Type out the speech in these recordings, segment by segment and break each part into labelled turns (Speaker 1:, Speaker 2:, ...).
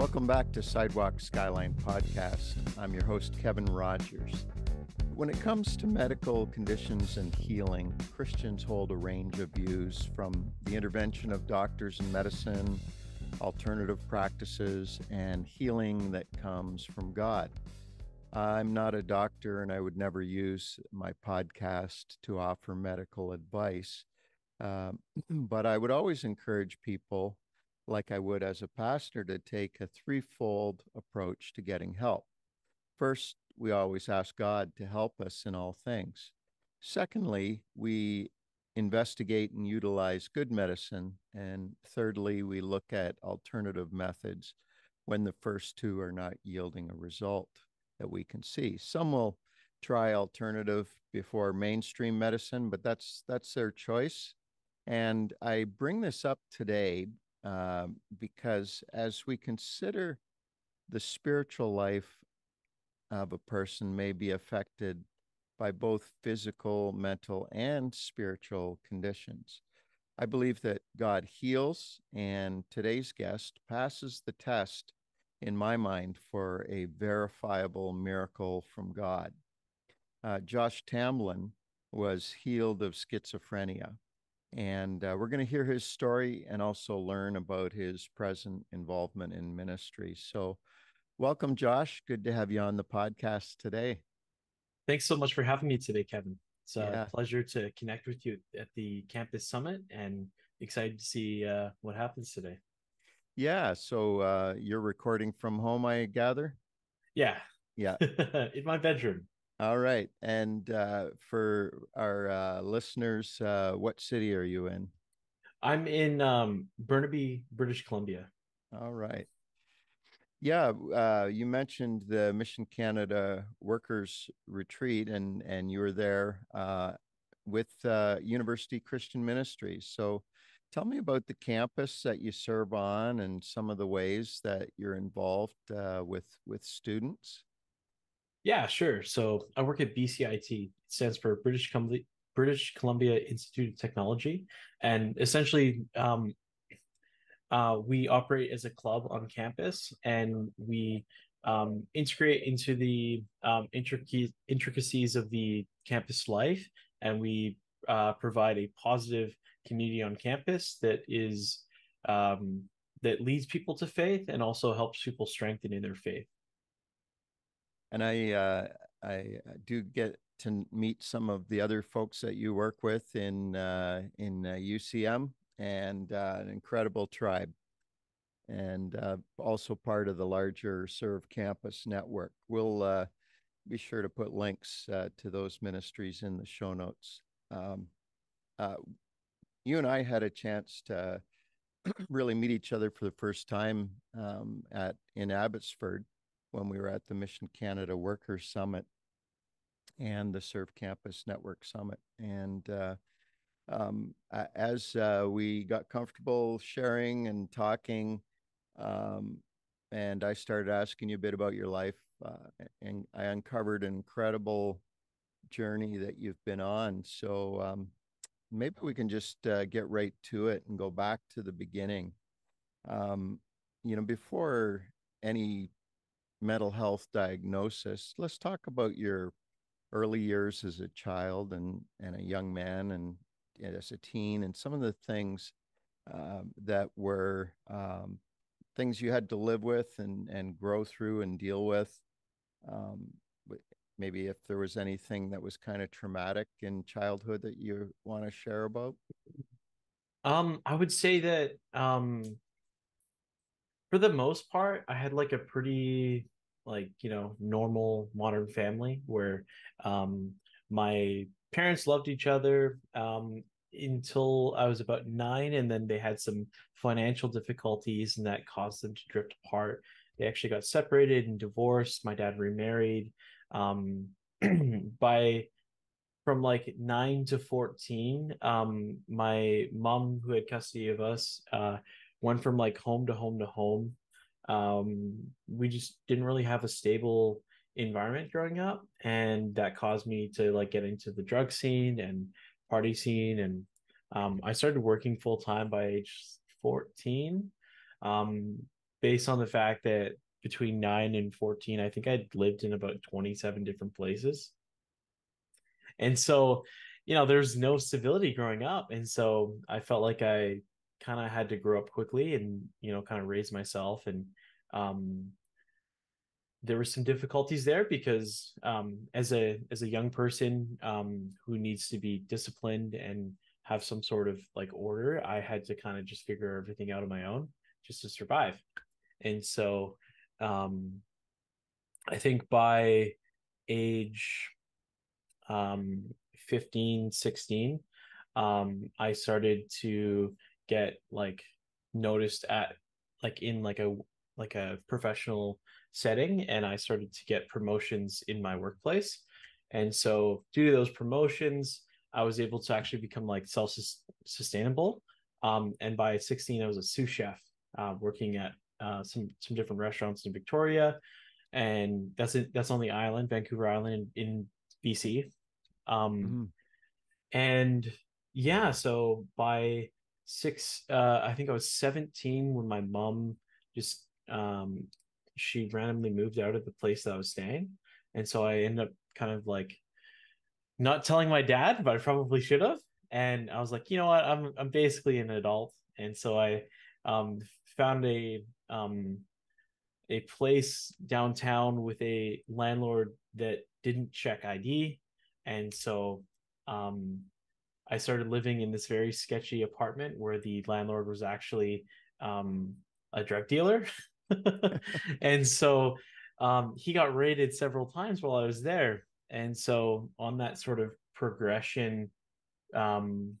Speaker 1: Welcome back to Sidewalk Skyline Podcast. I'm your host, Kevin Rogers. When it comes to medical conditions and healing, Christians hold a range of views from the intervention of doctors and medicine, alternative practices, and healing that comes from God. I'm not a doctor and I would never use my podcast to offer medical advice. Um, but I would always encourage people, like I would as a pastor, to take a threefold approach to getting help. First, we always ask God to help us in all things. Secondly, we investigate and utilize good medicine. And thirdly, we look at alternative methods when the first two are not yielding a result that we can see. Some will try alternative before mainstream medicine, but that's that's their choice. And I bring this up today uh, because as we consider the spiritual life of a person may be affected by both physical, mental, and spiritual conditions. I believe that God heals, and today's guest passes the test in my mind, for a verifiable miracle from God. Uh, Josh Tamblyn was healed of schizophrenia. And uh, we're going to hear his story and also learn about his present involvement in ministry. So, welcome, Josh. Good to have you on the podcast today.
Speaker 2: Thanks so much for having me today, Kevin. It's a yeah. pleasure to connect with you at the campus summit and excited to see uh, what happens today.
Speaker 1: Yeah. So uh, you're recording from home, I gather?
Speaker 2: Yeah.
Speaker 1: Yeah.
Speaker 2: in my bedroom.
Speaker 1: All right. And uh, for our uh, listeners, uh, what city are you in?
Speaker 2: I'm in um, Burnaby, British Columbia.
Speaker 1: All right. Yeah, uh, you mentioned the Mission Canada Workers Retreat, and and you were there uh, with uh, University Christian Ministries. So, Tell me about the campus that you serve on and some of the ways that you're involved uh, with with students.
Speaker 2: Yeah, sure. So I work at BCIT. It stands for British Columbia British Columbia Institute of Technology, and essentially, um, uh, we operate as a club on campus, and we um, integrate into the um, intricacies of the campus life, and we uh, provide a positive community on campus that is um, that leads people to faith and also helps people strengthen in their faith.
Speaker 1: And I uh, I do get to meet some of the other folks that you work with in uh, in uh, UCM and uh, an incredible tribe, and uh, also part of the larger Serve Campus network. We'll uh, be sure to put links to those ministries in the show notes. Um, you and I had a chance to really meet each other for the first time um, at in Abbotsford when we were at the Mission Canada Workers Summit and the Serve Campus Network Summit. And uh, um, as uh, we got comfortable sharing and talking, um, and I started asking you a bit about your life, uh, and I uncovered an incredible journey that you've been on. So um, maybe we can just uh, get right to it and go back to the beginning. Um, you know, before any mental health diagnosis, let's talk about your early years as a child and and a young man and, as a teen and some of the things um, that were um, things you had to live with and and grow through and deal with. Um, maybe if there was anything that was kind of traumatic in childhood that you want to share about
Speaker 2: um i would say that um for the most part i had like a pretty like you know normal modern family where um my parents loved each other um until i was about 9 and then they had some financial difficulties and that caused them to drift apart. They actually got separated and divorced. My dad remarried um, by from like 9 to 14 um, my mom who had custody of us uh, went from like home to home to home um, we just didn't really have a stable environment growing up and that caused me to like get into the drug scene and party scene and um, i started working full time by age 14 um, based on the fact that between 9 and 14 i think i'd lived in about 27 different places. And so you know there's no civility growing up and so i felt like i kind of had to grow up quickly and you know kind of raise myself and um there were some difficulties there because um as a as a young person um who needs to be disciplined and have some sort of like order i had to kind of just figure everything out on my own just to survive. And so um i think by age um 15 16 um i started to get like noticed at like in like a like a professional setting and i started to get promotions in my workplace. And so due to those promotions i was able to actually become like self-sustainable um, and by 16 i was a sous chef uh, working at uh, some some different restaurants in victoria. And that's it that's on the island vancouver island in, in bc um, mm-hmm. and yeah so by six uh, i think i was 17 when my mom just um, she randomly moved out of the place that i was staying. And so i ended up kind of like not telling my dad but i probably should have. And i was like you know what? I'm i'm basically an adult. And so i um, found a um, a place downtown with a landlord that didn't check id and so um, I started living in this very sketchy apartment where the landlord was actually um, a drug dealer. and so um, he got raided several times while I was there. And so on that sort of progression, um,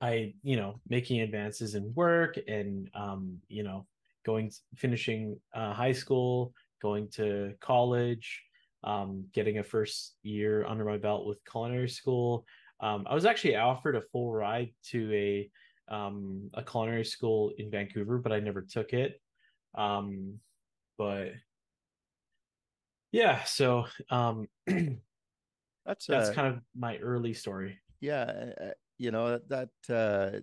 Speaker 2: I, you know, making advances in work and, um, you know, going, finishing uh, high school, going to college, um, getting a first year under my belt with culinary school. Um, I was actually offered a full ride to a um, a culinary school in Vancouver, but I never took it. Um, but yeah, so um, that's that's uh, kind of my early story.
Speaker 1: Yeah, uh, you know that uh,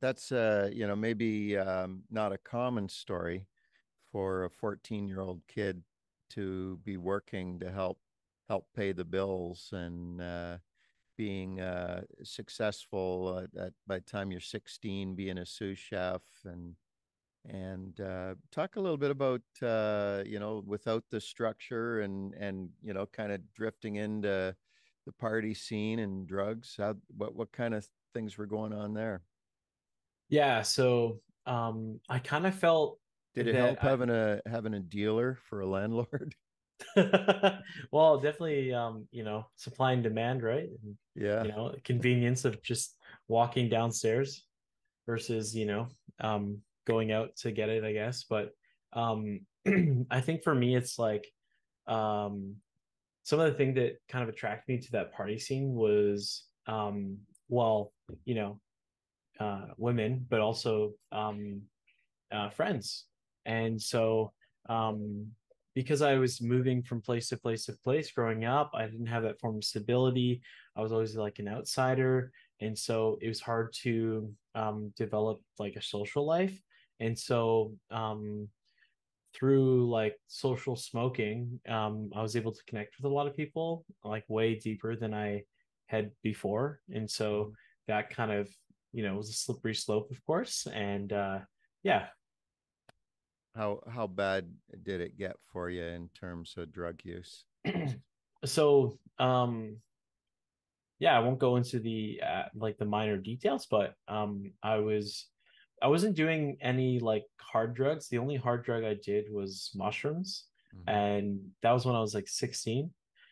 Speaker 1: that's uh, you know maybe um, not a common story for a 14 year old kid to be working to help help pay the bills and uh, being uh, successful at, at, by the time you're 16 being a sous chef and and uh, talk a little bit about uh, you know without the structure and and you know kind of drifting into the party scene and drugs how what what kind of things were going on there
Speaker 2: yeah so um i kind of felt
Speaker 1: did it help I, having a having a dealer for a landlord?
Speaker 2: well, definitely, um, you know, supply and demand, right? And,
Speaker 1: yeah.
Speaker 2: You know, convenience of just walking downstairs versus, you know, um, going out to get it, I guess. But um, I think for me, it's like um, some of the thing that kind of attracted me to that party scene was, um, well, you know, uh, women, but also um, uh, friends and so, um, because I was moving from place to place to place growing up, I didn't have that form of stability. I was always like an outsider. And so it was hard to um, develop like a social life. And so, um, through like social smoking, um, I was able to connect with a lot of people like way deeper than I had before. And so mm-hmm. that kind of, you know, was a slippery slope, of course. And uh, yeah,
Speaker 1: how how bad did it get for you in terms of drug use?
Speaker 2: so, um, yeah, I won't go into the uh, like the minor details, but um, I was I wasn't doing any like hard drugs. The only hard drug I did was mushrooms, mm-hmm. and that was when I was like 16.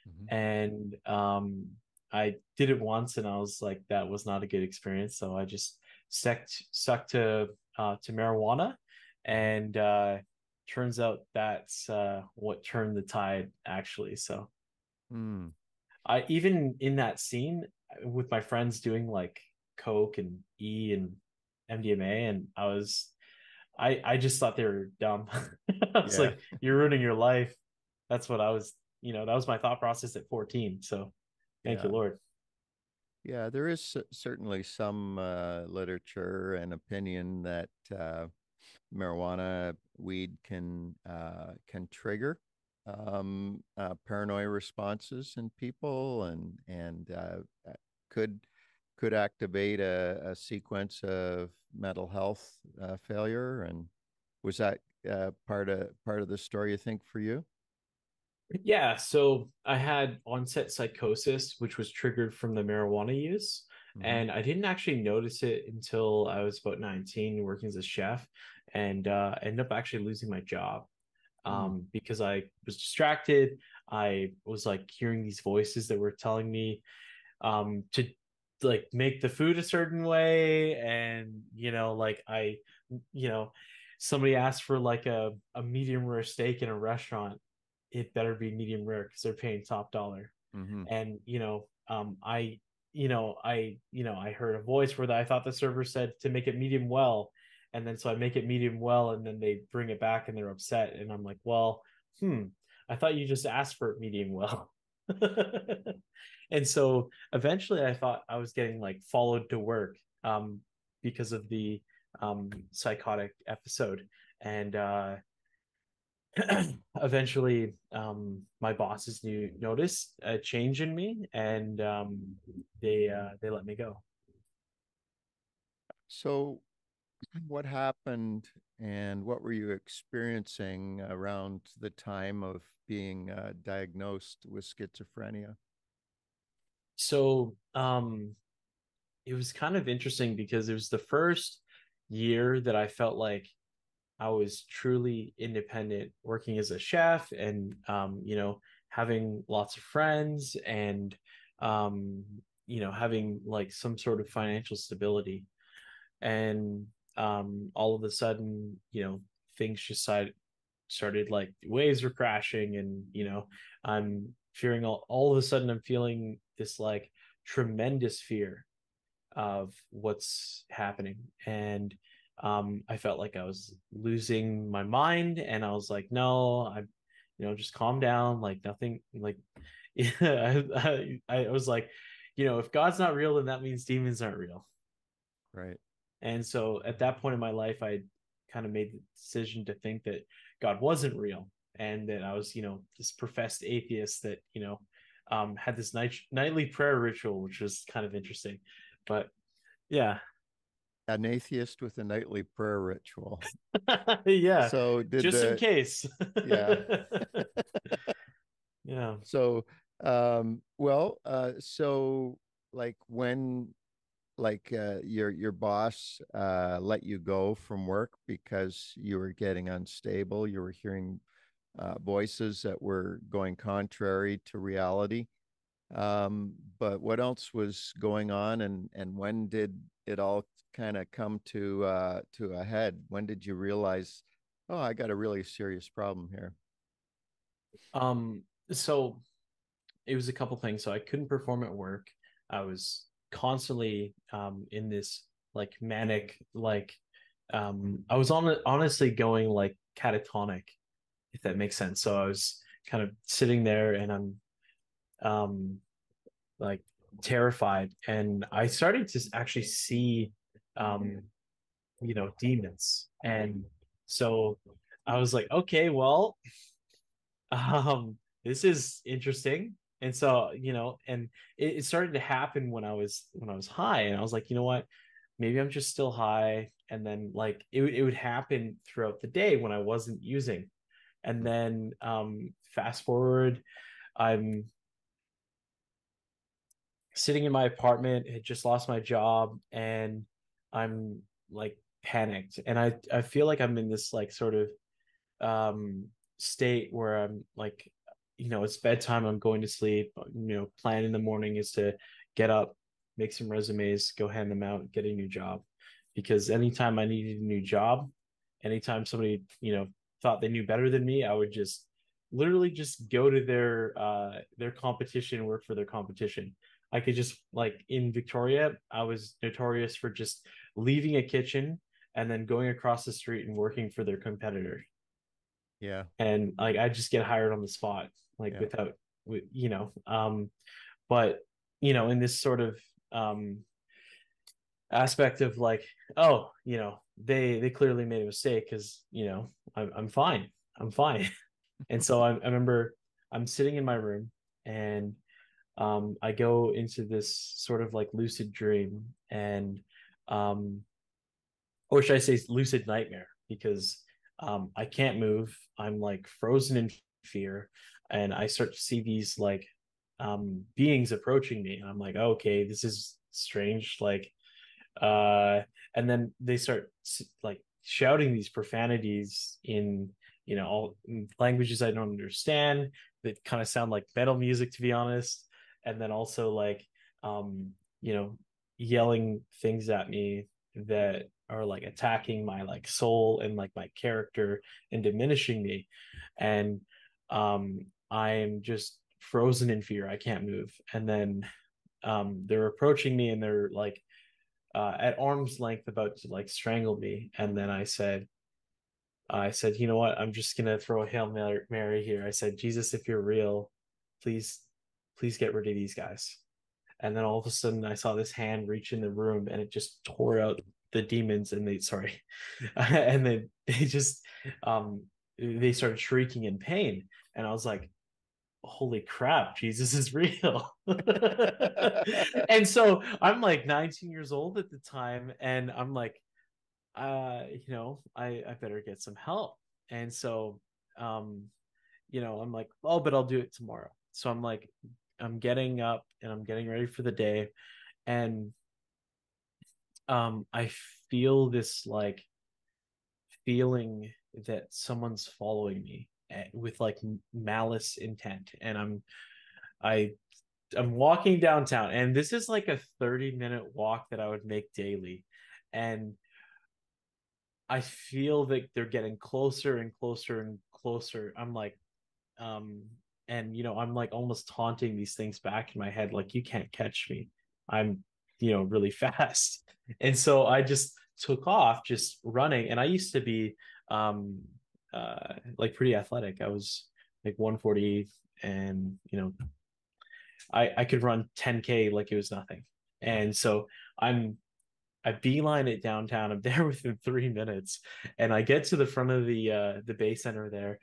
Speaker 2: Mm-hmm. And um, I did it once, and I was like, that was not a good experience. So I just stuck stuck to uh, to marijuana and uh, turns out that's uh, what turned the tide actually. So,
Speaker 1: mm.
Speaker 2: I even in that scene with my friends doing like coke and E and MDMA, and I was, I I just thought they were dumb. I was yeah. like, you're ruining your life. That's what I was. You know, that was my thought process at 14. So, thank yeah. you, Lord.
Speaker 1: Yeah, there is certainly some uh, literature and opinion that uh, marijuana, weed can uh, can trigger um, uh, paranoia responses in people, and and uh, uh, could could activate a, a sequence of mental health uh, failure. And was that uh, part of part of the story? You think for you?
Speaker 2: Yeah, so I had onset psychosis, which was triggered from the marijuana use. Mm-hmm. And I didn't actually notice it until I was about 19, working as a chef, and uh, ended up actually losing my job mm-hmm. um, mm. because I was distracted. I was like hearing these voices that were telling me um, to like make the food a certain way, and you know, like I, you know, somebody asked for like a, a medium rare steak in a restaurant it better be medium rare because they're paying top dollar. Mm-hmm. And you know, um, I, you know, I, you know, I heard a voice where I thought the server said to make it medium well, and then so I make it medium well, and then they bring it back and they're upset, and I'm like, well, hmm, I thought you just asked for it medium well. and so eventually I thought I was getting like followed to work um, because of the um, psychotic episode. And uh, eventually um, my bosses knew noticed a change in me and um, they uh, they let me go.
Speaker 1: So what happened and what were you experiencing around the time of being uh, diagnosed with schizophrenia?
Speaker 2: So um, it was kind of interesting because it was the first year that i felt like I was truly independent, working as a chef, and um, you know, having lots of friends, and um, you know, having like some sort of financial stability. And um, all of a sudden, you know, things just started, started like waves were crashing, and you know, I'm fearing all. All of a sudden, I'm feeling this like tremendous fear of what's happening, and um, I felt like I was losing my mind, and I was like, no, I, you know, just calm down, like nothing, like, yeah, I, I, I was like, you know, if God's not real, then that means demons aren't real,
Speaker 1: right?
Speaker 2: And so at that point in my life, I kind of made the decision to think that God wasn't real, and that I was, you know, this professed atheist that you know um, had this night nightly prayer ritual, which was kind of interesting, but yeah
Speaker 1: an atheist with a nightly prayer ritual.
Speaker 2: yeah.
Speaker 1: So
Speaker 2: just the, in case.
Speaker 1: yeah.
Speaker 2: yeah.
Speaker 1: So um well uh so like when like uh your your boss uh let you go from work because you were getting unstable, you were hearing uh voices that were going contrary to reality. Um but what else was going on and and when did it all kind of come to uh, to a head? When did you realize, oh, I got a really serious problem here?
Speaker 2: Um, so it was a couple things. So I couldn't perform at work. I was constantly um, in this like manic, like um, I was on honestly going like catatonic, if that makes sense. So I was kind of sitting there and I'm um like terrified and i started to actually see um you know demons. And so i was like okay well um this is interesting. And so you know and it, it, started to happen when i was when i was high and i was like you know what? Maybe i'm just still high. And then like it, it would happen throughout the day when i wasn't using. And then um fast forward i'm sitting in my apartment had just lost my job and i'm like panicked and i i feel like i'm in this like sort of um state where i'm like you know it's bedtime i'm going to sleep you know plan in the morning is to get up make some resumes go hand them out get a new job because anytime i needed a new job anytime somebody you know thought they knew better than me i would just literally just go to their uh their competition work for their competition. I could just like in Victoria, I was notorious for just leaving a kitchen and then going across the street and working for their competitor.
Speaker 1: Yeah.
Speaker 2: And like I just get hired on the spot, like yeah. without you know. Um but you know, in this sort of um aspect of like oh you know they they clearly made a mistake because you know I'm, I'm fine i'm fine and so I, I remember i'm sitting in my room and um i go into this sort of like lucid dream and um or should i say lucid nightmare? Because um i can't move. I'm like frozen in fear. And i start to see these like um beings approaching me. And i'm like okay this is strange. Like uh and then they start like shouting these profanities in you know all languages i don't understand that kind of sound like metal music to be honest. And then also like um you know yelling things at me that are like attacking my like soul and like my character and diminishing me. And um i'm just frozen in fear. I can't move. And then um they're approaching me and they're like uh, at arm's length about to like strangle me. And then i said i said you know what? I'm just gonna throw a hail mary here. I said jesus if you're real please please get rid of these guys and then all of a sudden i saw this hand reach in the room and it just tore out the demons and they sorry and then they just um they started shrieking in pain and i was like holy crap, Jesus is real. and so I'm like 19 years old at the time, and I'm like, uh, you know, I, I better get some help. And so, um, you know, I'm like, oh, but I'll do it tomorrow. So I'm like, I'm getting up and I'm getting ready for the day. And um, I feel this like feeling that someone's following me Eh, with like malice intent. And i'm i i'm walking downtown and this is like a 30 minute walk that i would make daily. And i feel that they're getting closer and closer and closer. I'm like um and you know i'm like almost taunting these things back in my head like you can't catch me i'm you know really fast and so i just took off just running and i used to be um uh, like pretty athletic. I was like 140 and you know I I could run 10k like it was nothing. And so I'm I beeline it downtown. I'm there within three minutes, and I get to the front of the uh, the Bay Center there,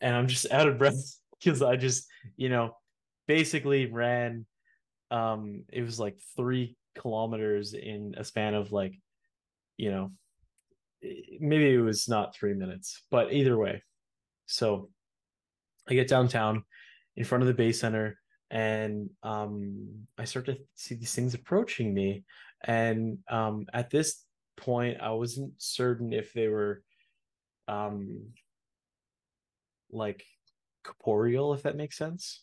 Speaker 2: and I'm just out of breath because I just you know basically ran. Um, it was like three kilometers in a span of like, you know, maybe it was not three minutes, but either way. So I get downtown in front of the Bay Center and um, I start to see these things approaching me. And um, at this point, I wasn't certain if they were um, like corporeal, if that makes sense.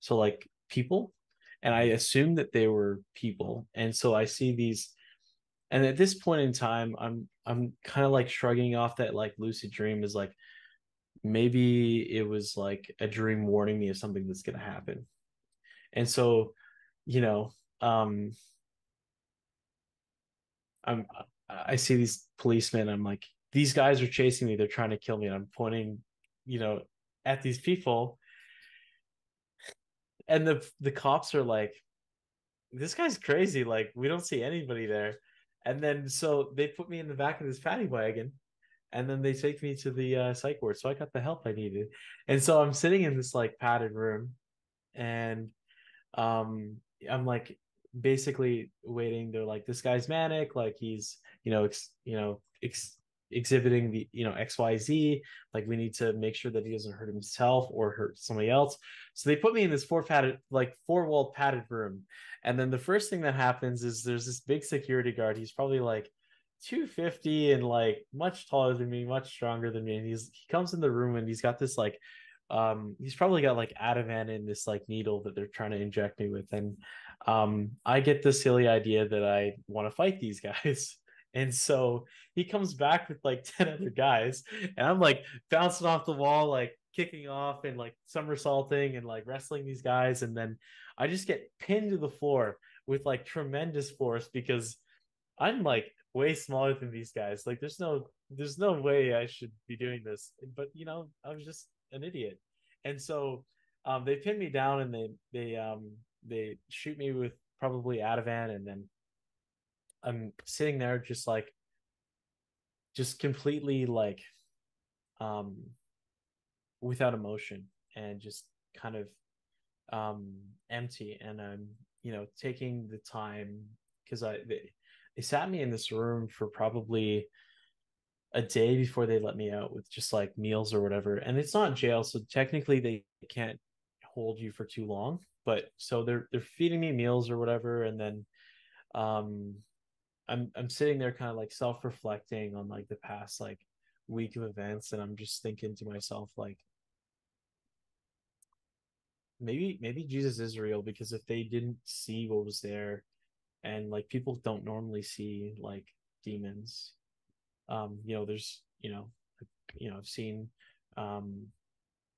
Speaker 2: So, like people. And I assumed that they were people. And so I see these and at this point in time i'm i'm kind of like shrugging off that like lucid dream is like maybe it was like a dream warning me of something that's going to happen and so you know um i'm i see these policemen i'm like these guys are chasing me they're trying to kill me and i'm pointing you know at these people and the the cops are like this guy's crazy like we don't see anybody there and then so they put me in the back of this paddy wagon and then they take me to the uh, psych ward. So I got the help I needed. And so I'm sitting in this like padded room and um I'm like basically waiting. They're like, this guy's manic, like he's, you know, ex, you know, ex, exhibiting the, you know, XYZ. Like we need to make sure that he doesn't hurt himself or hurt somebody else. So they put me in this four padded, like four walled padded room. And then the first thing that happens is there's this big security guard. He's probably like 250 and like much taller than me, much stronger than me. And he's he comes in the room and he's got this like um he's probably got like Ativan in this like needle that they're trying to inject me with. And um I get the silly idea that I want to fight these guys. And so he comes back with like 10 other guys, and I'm like bouncing off the wall, like kicking off and like somersaulting and like wrestling these guys. And then I just get pinned to the floor with like tremendous force because I'm like way smaller than these guys. Like there's no there's no way I should be doing this. But you know, I was just an idiot. And so um they pin me down and they they um they shoot me with probably Ativan and then I'm sitting there just like just completely like um without emotion and just kind of um empty. And I'm you know taking the time because I they, they sat me in this room for probably a day before they let me out with just like meals or whatever. And it's not jail so technically they can't hold you for too long but so they're they're feeding me meals or whatever. And then um i'm i'm sitting there kind of like self-reflecting on like the past like week of events and i'm just thinking to myself like maybe maybe jesus is real because if they didn't see what was there and like people don't normally see like demons um you know there's you know you know i've seen um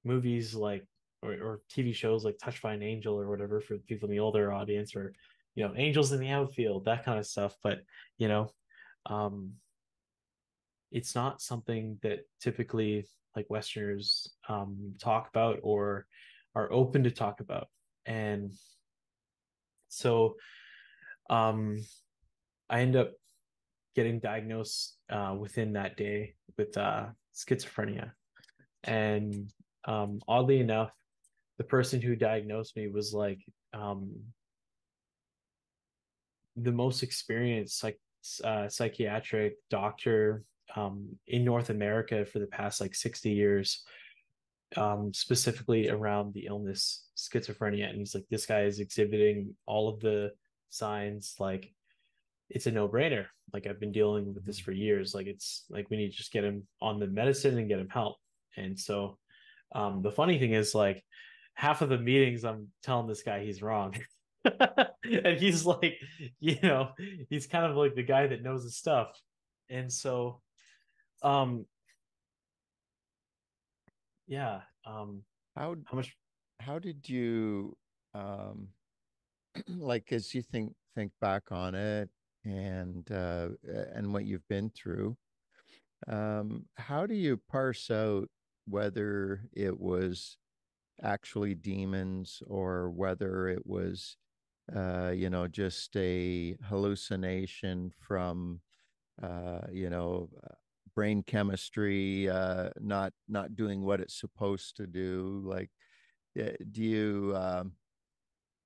Speaker 2: movies like or, or tv shows like touched by an angel or whatever for people in the older audience or you know angels in the outfield that kind of stuff but you know um it's not something that typically like westerners um talk about or are open to talk about. And so um i end up getting diagnosed uh within that day with uh schizophrenia. And um oddly enough the person who diagnosed me was like um the most experienced psych uh, psychiatric doctor um, in North America for the past like 60 years, um, specifically around the illness schizophrenia. And he's like, this guy is exhibiting all of the signs. Like, it's a no brainer. Like, I've been dealing with this for years. Like, it's like we need to just get him on the medicine and get him help. And so, um, the funny thing is, like, half of the meetings, I'm telling this guy he's wrong. and he's like, you know, he's kind of like the guy that knows his stuff. And so, um, yeah, um,
Speaker 1: how
Speaker 2: how much?
Speaker 1: How did you, um, like as you think think back on it and uh, and what you've been through, um, how do you parse out whether it was actually demons or whether it was uh, you know, just a hallucination from, uh, you know, uh, brain chemistry uh, not not doing what it's supposed to do. Like, eh, do you um,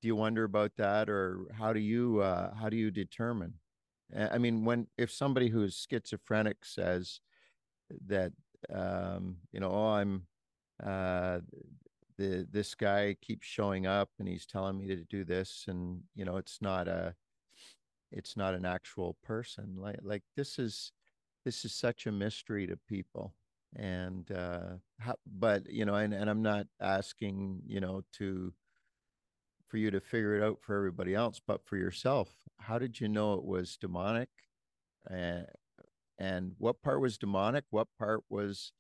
Speaker 1: do you wonder about that, or how do you uh, how do you determine? I mean, when if somebody who's schizophrenic says that, um, you know, oh, I'm uh, the this guy keeps showing up and he's telling me to do this and you know it's not a it's not an actual person like like this is this is such a mystery to people and uh how, but you know and, and i'm not asking you know to for you to figure it out for everybody else but for yourself how did you know it was demonic? And and what part was demonic? What part was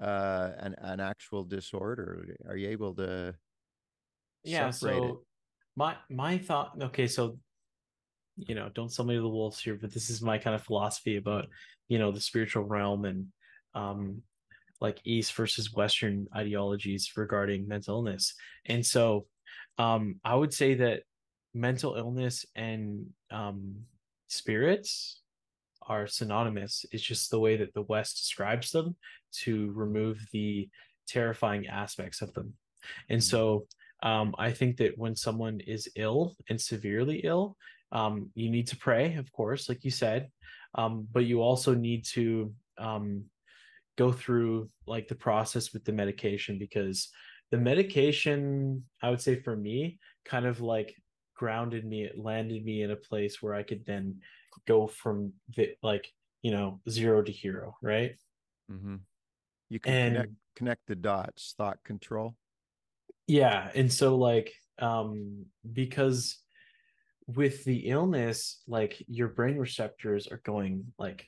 Speaker 1: uh, an an actual disorder? Are you able to?
Speaker 2: Yeah. So it? my my thought. Okay, so you know, don't sell me to the wolves here, but this is my kind of philosophy about you know the spiritual realm and um like East versus Western ideologies regarding mental illness. And so um I would say that mental illness and um spirits are synonymous. It's just the way that the West describes them to remove the terrifying aspects of them. And mm-hmm. so um, I think that when someone is ill and severely ill, um, you need to pray, of course, like you said, um, but you also need to um, go through like the process with the medication because the medication, I would say for me, kind of like grounded me, it landed me in a place where I could then go from the like you know zero to hero, right?
Speaker 1: Mm-hmm. You can and, connect connect the dots, thought control.
Speaker 2: Yeah, and so like um because with the illness, like your brain receptors are going like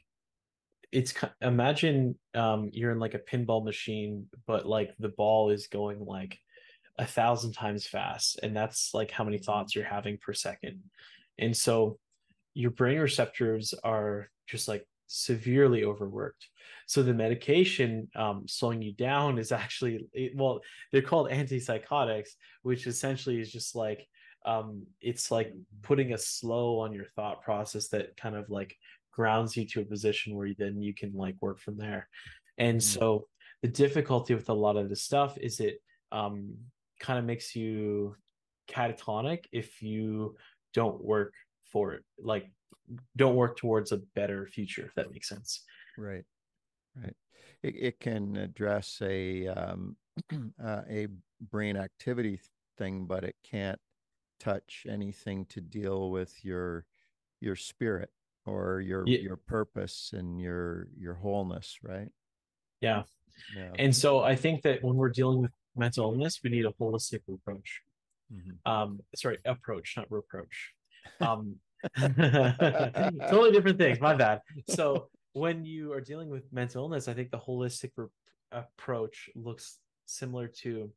Speaker 2: it's imagine um you're in like a pinball machine, but like the ball is going like a thousand times fast, and that's like how many thoughts you're having per second. And so your brain receptors are just like severely overworked. So the medication um, slowing you down is actually well, they're called antipsychotics, which essentially is just like um it's like putting a slow on your thought process that kind of like grounds you to a position where then you can like work from there and
Speaker 1: Mhm.
Speaker 2: so the difficulty with a lot of this stuff is it um kind of makes you catatonic if you don't work for it like don't work towards a better future if that makes sense
Speaker 1: Right. Right. It, it can address a um, uh, a brain activity thing, but it can't touch anything to deal with your your spirit or your
Speaker 2: Yeah.
Speaker 1: your purpose and your your wholeness, right?
Speaker 2: yeah
Speaker 1: Yeah.
Speaker 2: and so i think that when we're dealing with mental illness we need a holistic approach
Speaker 1: Mhm.
Speaker 2: um sorry approach not reproach um totally different things my bad. So when you are dealing with mental illness i think the holistic re- approach looks similar to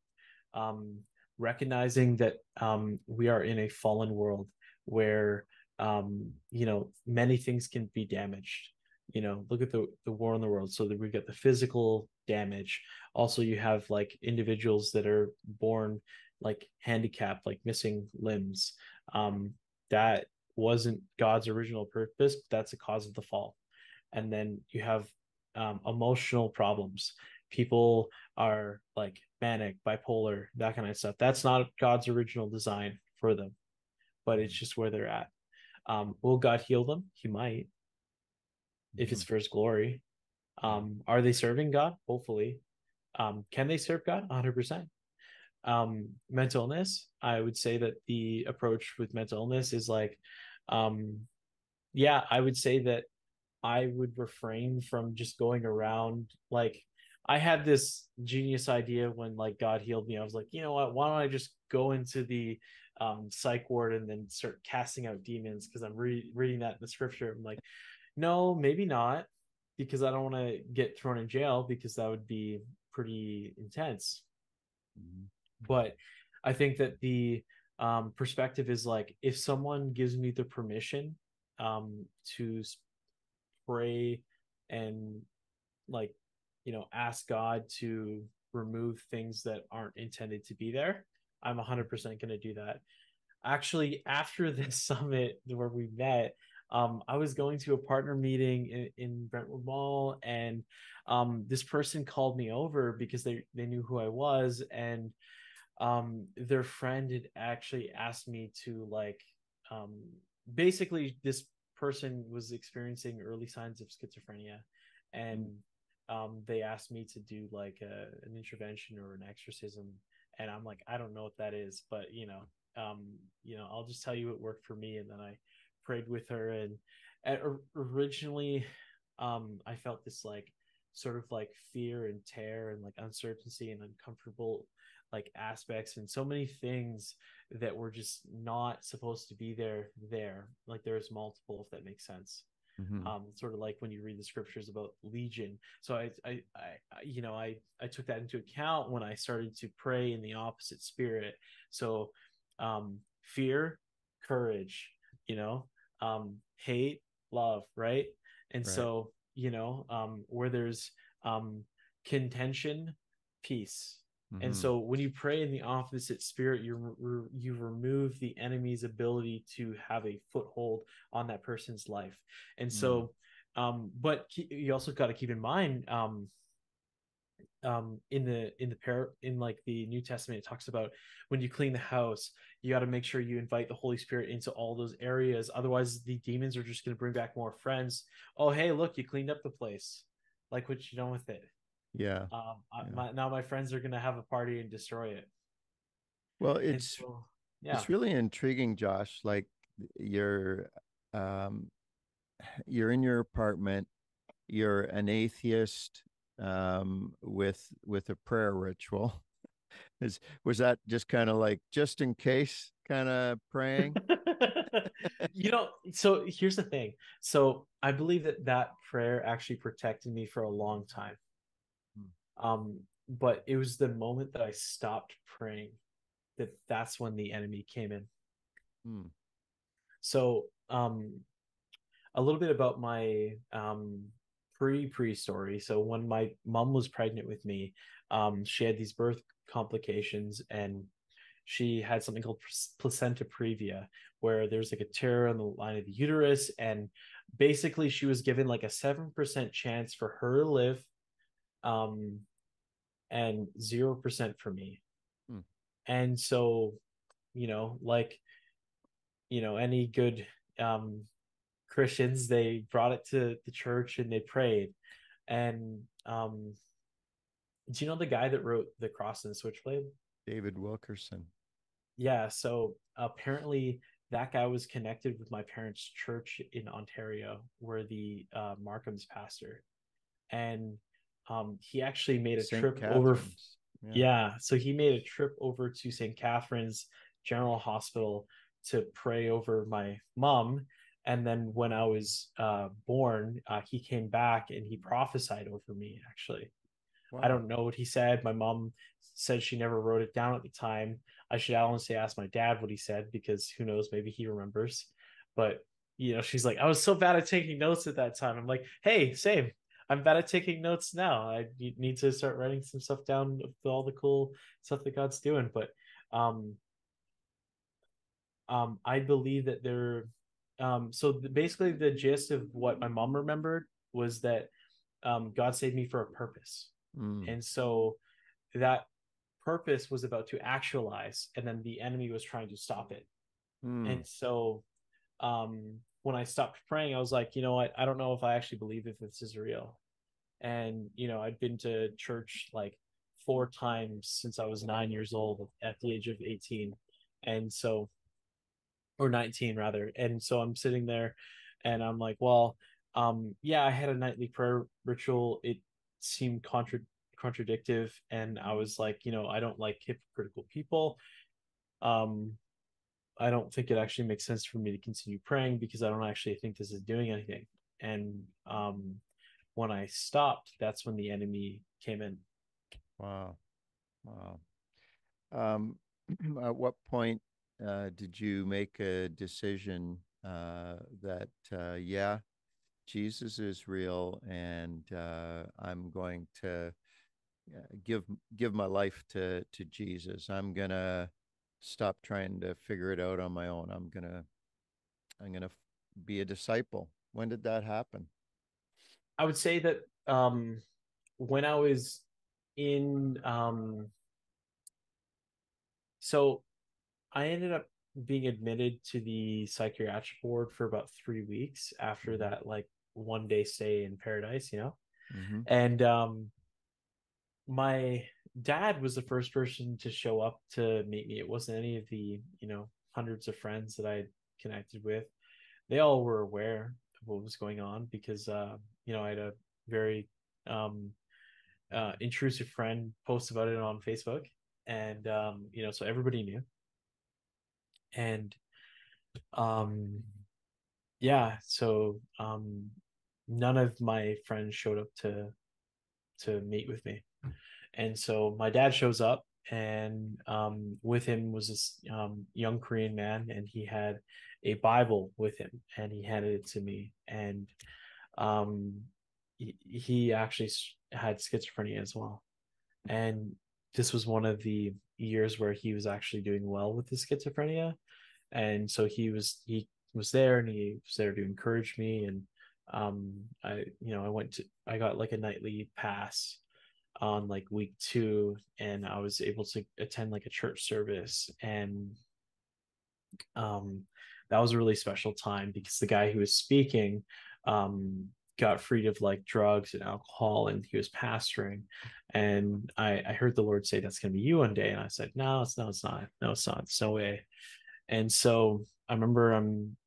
Speaker 2: um recognizing that um we are in a fallen world where um you know many things can be damaged. You know look at the the war in the world. So that we've got the physical damage. Also you have like individuals that are born like handicapped like missing limbs. Um that wasn't god's original purpose but that's a cause of the fall. And then you have um, emotional problems. People are like manic bipolar that kind of stuff. That's not god's original design for them but it's just where they're at. Um will god heal them? He might. If it's for his glory. Um are they serving god? Hopefully. Um can they serve god? 100% um mental illness i would say that the approach with mental illness is like um yeah i would say that i would refrain from just going around like i had this genius idea when like god healed me. I was like you know what? Why don't i just go into the um psych ward and then start casting out demons because i'm re- reading that in the scripture. I'm like no maybe not because i don't want to get thrown in jail because that would be pretty intense.
Speaker 1: Mhm.
Speaker 2: But i think that the um, perspective is like if someone gives me the permission um, to pray and like you know ask god to remove things that aren't intended to be there i'm 100% going to do that. Actually after this summit where we met um, i was going to a partner meeting in, in brentwood mall and um, this person called me over because they, they knew who i was and um their friend had actually asked me to like um basically this person was experiencing early signs of schizophrenia and um they asked me to do like a, an intervention or an exorcism. And i'm like i don't know what that is but you know um you know i'll just tell you it worked for me. And then i prayed with her and, or- originally um i felt this like sort of like fear and terror and like uncertainty and uncomfortable like aspects and so many things that were just not supposed to be there there. Like there's multiple if that makes sense.
Speaker 1: Mhm.
Speaker 2: um sort of like when you read the scriptures about legion. So I, I i I you know i i took that into account when i started to pray in the opposite spirit. So um fear courage you know um hate love right? And
Speaker 1: Right.
Speaker 2: so you know um where there's um contention peace and
Speaker 1: Mhm.
Speaker 2: so when you pray in the opposite spirit, you you remove the enemy's ability to have a foothold on that person's life. And so, um, but you also got to keep in mind, um, um, in the in the pair in like the New Testament, it talks about when you clean the house, you got to make sure you invite the Holy Spirit into all those areas. Otherwise, the demons are just going to bring back more friends. Oh, hey, look, you cleaned up the place. Like what you done with it?
Speaker 1: Yeah.
Speaker 2: Um,
Speaker 1: Yeah.
Speaker 2: my, now my friends are gonna have a party and destroy it.
Speaker 1: Well, it's
Speaker 2: so, yeah,
Speaker 1: it's really intriguing, Josh. Like you're um you're in your apartment, you're an atheist um with with a prayer ritual. Is was that just kind of like just in case kind of praying?
Speaker 2: you know. So here's the thing. So I believe that that prayer actually protected me for a long time. Um, but it was the moment that I stopped praying that that's when the enemy came in.
Speaker 1: Hmm.
Speaker 2: So, um, a little bit about my um pre pre story. So when my mom was pregnant with me, um, she had these birth complications, and she had something called placenta previa, where there's like a tear on the line of the uterus, and basically she was given like a seven percent chance for her to live, um, and zero percent for me. Hmm. And so, you know, like, you know, any good um Christians, they brought it to the church and they prayed. And um do you know the guy that wrote The Cross and the Switchblade?
Speaker 1: David Wilkerson.
Speaker 2: Yeah, so apparently that guy was connected with my parents' church in Ontario, where the uh, Markham's pastor, and um, he actually made a St. trip Catharines. over. Yeah. yeah, so he made a trip over to St. Catharines General Hospital to pray over my mom. And then when I was uh, born, uh, he came back and he prophesied over me. Actually, wow. I don't know what he said. My mom said she never wrote it down at the time. I should honestly ask my dad what he said because who knows, maybe he remembers. But you know, she's like, I was so bad at taking notes at that time. I'm like, hey, same. I'm bad at taking notes now. I need to start writing some stuff down of all the cool stuff that God's doing. But um, um, I believe that there. Um, so the, basically, the gist of what my mom remembered was that um, God saved me for a purpose, mm. and so that purpose was about to actualize and then the enemy was trying to stop it mm. and so um when i stopped praying i was like you know what? I don't know if i actually believe if this is real. And you know i'd been to church like four times since i was nine years old at the age of 18 and so or 19 rather. And so i'm sitting there and i'm like well um yeah i had a nightly prayer ritual. It seemed contra- contradictive and i was like you know i don't like hypocritical people. Um i don't think it actually makes sense for me to continue praying because i don't actually think this is doing anything. And um when i stopped that's when the enemy came in.
Speaker 1: Wow. Wow. Um at what point uh did you make a decision uh that uh yeah jesus is real and uh i'm going to give give my life to to Jesus. I'm gonna stop trying to figure it out on my own. I'm gonna I'm gonna be a disciple. When did that happen?
Speaker 2: I would say that um, when I was in um, so I ended up being admitted to the psychiatric ward for about three weeks after mm-hmm. that like one day stay in paradise, you know. Mm-hmm. And um my dad was the first person to show up to meet me. It wasn't any of the, you know, hundreds of friends that I connected with. They all were aware of what was going on because, uh, you know, I had a very um, uh, intrusive friend post about it on Facebook. And, um, you know, so everybody knew. And, um, yeah, so um, none of my friends showed up to to meet with me and so my dad shows up and um, with him was this um, young korean man and he had a bible with him and he handed it to me. And um, he, he actually had schizophrenia as well. And this was one of the years where he was actually doing well with the schizophrenia. And so he was he was there and he was there to encourage me. And um i you know i went to i got like a nightly pass on like week two and i was able to attend like a church service and um that was a really special time because the guy who was speaking um got freed of like drugs and alcohol and he was pastoring and i i heard the lord say that's going to be you one day and i said no it's no it's not. No it's not. It's no way. And so i remember i'm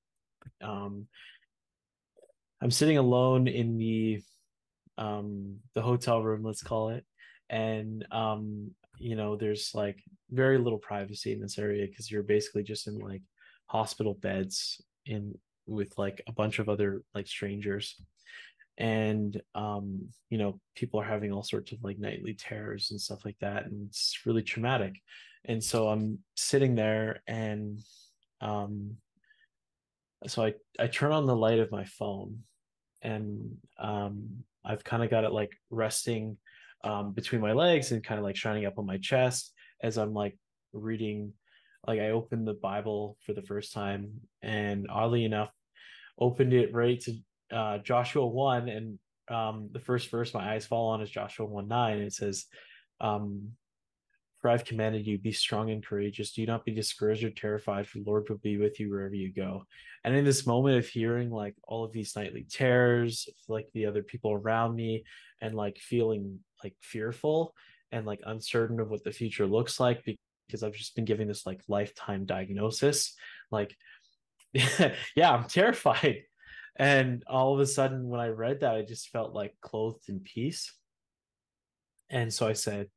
Speaker 2: um i'm sitting alone in the um the hotel room let's call it and um you know there's like very little privacy in this area because you're basically just in like hospital beds in with like a bunch of other like strangers. And um you know people are having all sorts of like nightly terrors and stuff like that and it's really traumatic. And so i'm sitting there and um so i i turn on the light of my phone and um I've kind of got it like resting um, between my legs and kind of like shining up on my chest as I'm like reading like I opened the Bible for the first time, and oddly enough, opened it right to uh, Joshua one, and um, the first verse my eyes fall on is Joshua one nine. And it says, um, "For I've commanded you, be strong and courageous. Do not be discouraged or terrified, for the Lord will be with you wherever you go." And in this moment of hearing like all of these nightly terrors, like the other people around me, and like feeling like fearful and like uncertain of what the future looks like because I've just been giving this like lifetime diagnosis. Like, yeah, I'm terrified. And all of a sudden, when I read that, I just felt like clothed in peace. And so I said,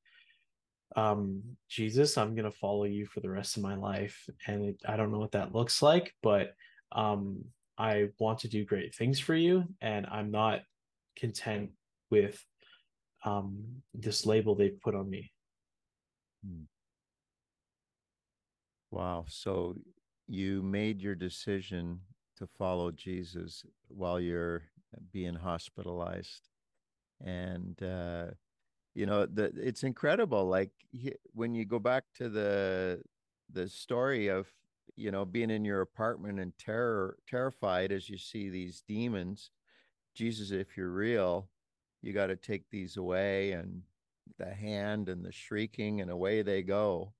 Speaker 2: um, Jesus, I'm going to follow you for the rest of my life. And it, I don't know what that looks like, but um, I want to do great things for you. And I'm not content with um, this label they've put on me. Hmm.
Speaker 1: Wow. So you made your decision to follow Jesus while you're being hospitalized. And, uh, you know, the, it's incredible. Like he, when you go back to the, the story of, you know, being in your apartment and terror, terrified as you see these demons, Jesus, if you're real, you got to take these away and the hand and the shrieking and away they go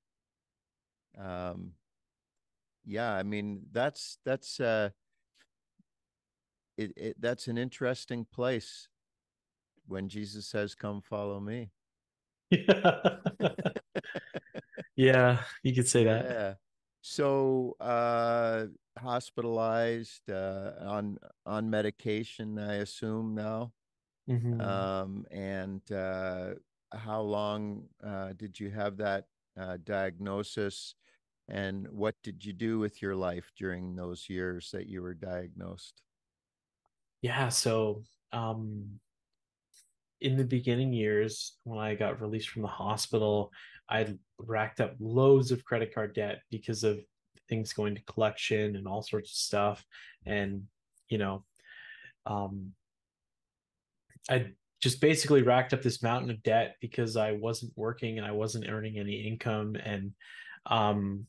Speaker 1: um yeah i mean that's that's uh it, it that's an interesting place when jesus says come follow me.
Speaker 2: Yeah. Yeah you could say that.
Speaker 1: Yeah. So uh hospitalized uh on on medication i assume now? Mm-hmm. um and uh how long uh did you have that uh, diagnosis? And what did you do with your life during those years that you were diagnosed?
Speaker 2: Yeah so um in the beginning years when i got released from the hospital i racked up loads of credit card debt because of things going to collection and all sorts of stuff. And you know um i just basically racked up this mountain of debt because I wasn't working and I wasn't earning any income. And um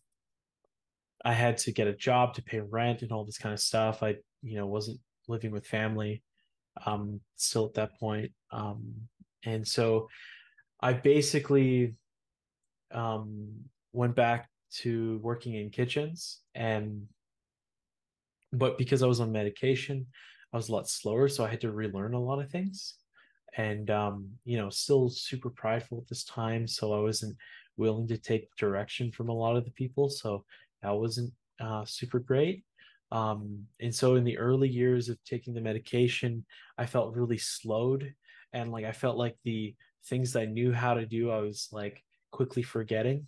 Speaker 2: I had to get a job to pay rent and all this kind of stuff. I you know wasn't living with family um still at that point um and so I basically um went back to working in kitchens and but because I was on medication I was a lot slower so I had to relearn a lot of things and um, you know, still super prideful at this time. So I wasn't willing to take direction from a lot of the people. So that wasn't uh, super great. Um, and so in the early years of taking the medication, I felt really slowed, and like I felt like the things I knew how to do, I was like quickly forgetting.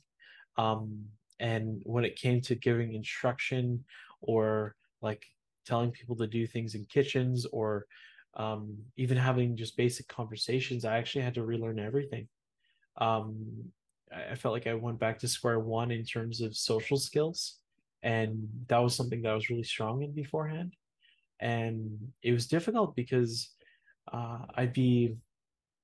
Speaker 2: Um, and when it came to giving instruction or like telling people to do things in kitchens or um, even having just basic conversations, I actually had to relearn everything. Um, I felt like I went back to square one in terms of social skills, and that was something that I was really strong in beforehand. And it was difficult because uh, I'd be